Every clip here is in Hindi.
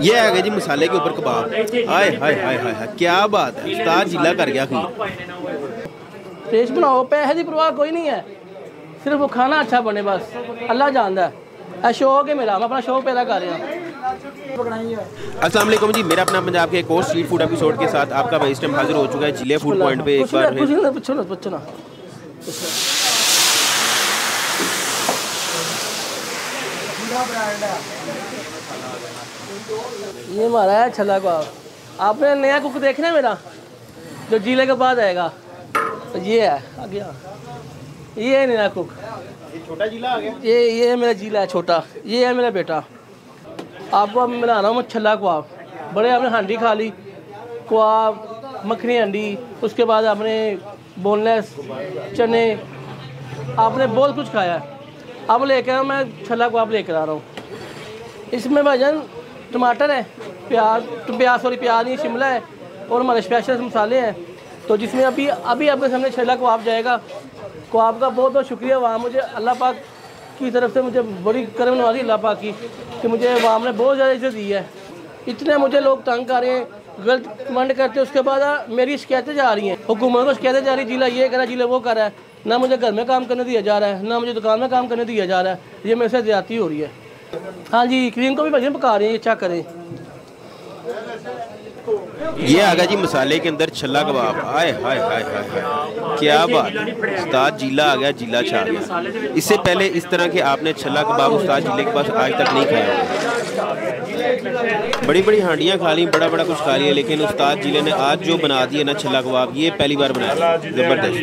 ये आ गया जी मसाले के ऊपर कबाब। हाय हाय हाय हाय हाय क्या बात है। उस्ताद जिला कर गया खी टेस्ट बनाओ पैसे की परवाह कोई नहीं है। सिर्फ़ वो खाना अच्छा बने बस। अल्लाह जानता है। शौक है मेरा मैं अपना शौक पैदा कर रहा हूँ। अस्सलाम वालेकुम जी मेरा अपना पंजाब के एक और स्ट्रीट फ़ूड एपिसोड के साथ आपका भाई इस टाइम हाजिर हो चुका है ज़िले फ़ूड पॉइंट पे एक बार फिर। ना पूछो ना पूछो ना। ये हमारा है छला कबाब आपने नया कुक देखना है मेरा? जो ज़िले के बाद आएगा। तो ये है आ गया ये है नया कुक। छोटा जिला आ गया? ये ये मेरा जिला है छोटा। ये है मेरा बेटा। आपको अब मैं बना रहा हूँ छला कबाब बड़े आपने हांडी खा ली। कबाब मखनी हांडी। उसके बाद आपने बोनलेस चने। आपने बहुत कुछ खाया। है अब लेकर आया मैं छला कबाब लेकर आ रहा हूँ। इसमें भाईजान टमाटर है, प्याज तो प्याज सॉरी प्याज नहीं, शिमला है, और हमारे स्पेशल मसाले हैं। तो जिसमें अभी अभी आपके सामने छला कबाब जाएगा कबाब का बहुत बहुत शुक्रिया। वहाँ मुझे अल्लाह पाक की तरफ़ से मुझे बड़ी करम नवाजी अल्लाह पाक की, कि मुझे वहाँ ने बहुत ज़्यादा इज़्ज़त दी है। इतने मुझे लोग तंग कर रहे हैं, गलत कमेंट करते उसके बाद मेरी शिकायतें जा रही हैं, हुकूमत को शिकायतें जा रही जिला ये करा जिला वो कर। है ना मुझे घर में काम करने दिया जा रहा है, ना मुझे दुकान में काम करने दिया जा रहा है। ये मेरे से ज़्यादती हो रही है। हाँ जी, क्रीम को भी भजन पका रहे हैं, ये चेक करें। ये आ गया जी मसाले के अंदर छल्ला कबाब। हाय हाय हाय हाय हाय। क्या बात। उस्ताद जिला आ गया, जिला छा गया। इससे पहले इस तरह के आपने छल्ला कबाब उस्ताद ज़िले के पास आज तक नहीं खाया बड़ी बड़ी हांडियाँ खा ली, बड़ा बड़ा कुछ खा लिया, लेकिन उस्ताद ज़िले ने आज जो बना दिया ना छल्ला कबाब, ये पहली बार बनाया ज़बरदस्त।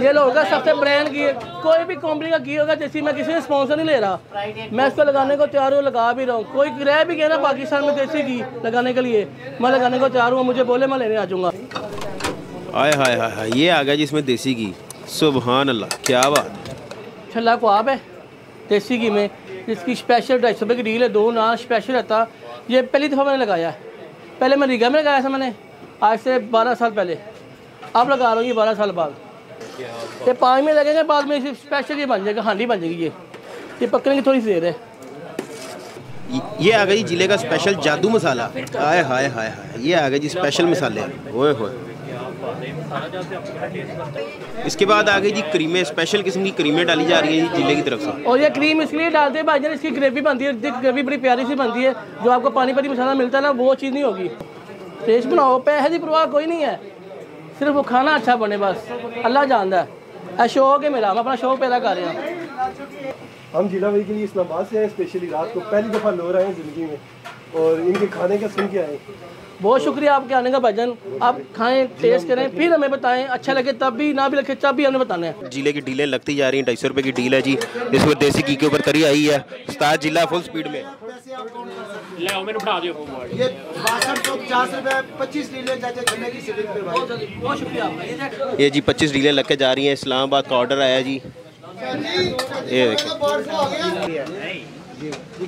ये लोग होगा सबसे ब्रांड की कोई भी कंपनी का घी होगा जैसे मैं किसी से स्पॉन्सर नहीं ले रहा। मैं इसको लगाने को तैयार हूँ लगा भी रहा हूँ। कोई रह भी गया ना पाकिस्तान में देसी घी लगाने के लिए। मैं लगाने को तैयार हूँ मुझे बोले मैं लेने आ जाऊँगा। हाय हाय हाय हाय ये आ गया जिसमें देसी घी। सुबहान अल्लाह क्या बात। छल्ला को आप है देसी घी में। इसकी स्पेशल ढाई सौ रुपये की डील है दो नान स्पेशल रहता ये पहली दफ़ा मैंने लगाया पहले मैं रीगा में लगाया था मैंने आज से बारह साल पहले। अब लगा रहा हूँ ये बारह साल बाद। ये पाँच में लगेंगे बाद में इसे स्पेशल ये बन जाएगा हांडी बन जाएगी ये। ये पकने की थोड़ी सी देर है। ये आ गई ज़िले का स्पेशल जादू मसाला। हाय हाय हाय हाय। ये आ गए जी स्पेशल मसाले। ओए होए। इसके बाद आ गई जी क्रीमें स्पेशल किस्म की क्रीमें डाली जा रही है जी ज़िले की तरफ़ से। और ये क्रीम इसलिए डालते हैं भाईजान इसकी ग्रेवी बनती है। ग्रेवी बड़ी प्यारी सी बनती है। जो आपको पानी पानी मसाला मिलता है ना वो चीज़ नहीं होगी। टेस्ट बनाओ पैसे की परवाह कोई नहीं है। सिर्फ़ वो खाना अच्छा बने बस। अल्लाह जानता है। शौक है मेरा मैं अपना शौक पैदा कर रहा हूँ। हम जिला वही के लिए इस्लामाबाद से आए स्पेशली रात को पहली दफ़ा लो रहे हैं ज़िंदगी में। और इनके खाने का सुन के आए बहुत शुक्रिया आपके आने का भजन। आप खाएँ टेस्ट करें फिर हमें बताएँ अच्छा लगे तब भी ना भी लगे तब भी हमें बताना है। ज़िले की डीलें लगती जा रही हैं ढाई सौ रुपये की डील है जी। इसमें देसी घी के ऊपर करी आई है। उस्ताद जिला फुल स्पीड में। ये बासठ सौ पचास रुपए पच्चीस चाचा छन्ने की सिलिंग पे भाई। बहुत शुक्रिया ये जी पच्चीस डीलें लग के जा रही हैं इस्लामाबाद का ऑर्डर आया जी। ये देखें।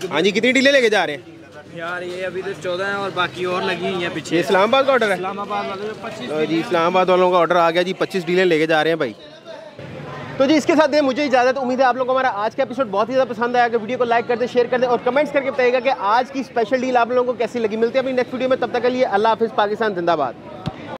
हाँ जी कितनी डीले लेके जा रहे हैं? यार ये अभी तो चौदह है और बाकी और लगी हुई हैं पीछे। इस्लामाबाद का ऑर्डर है? इस्लामाबाद वाले पच्चीस तो जी इस्लामाबाद वालों का ऑर्डर आ गया जी पच्चीस डीले लेके जा रहे हैं भाई। तो जी, इसके साथ मुझे इजाज़त, उम्मीद है आप लोगों को हमारा आज का एपिसोड बहुत ही ज़्यादा पसंद आया। अगर वीडियो को लाइक कर दे शेयर कर दे और कमेंट्स करके बताएगा कि आज की स्पेशल डील आप लोगों को कैसी लगी। मिलती है अपनी नेक्स्ट वीडियो में, तब तक के लिए अल्लाह हाफिज़, पाकिस्तान, जिंदाबाद।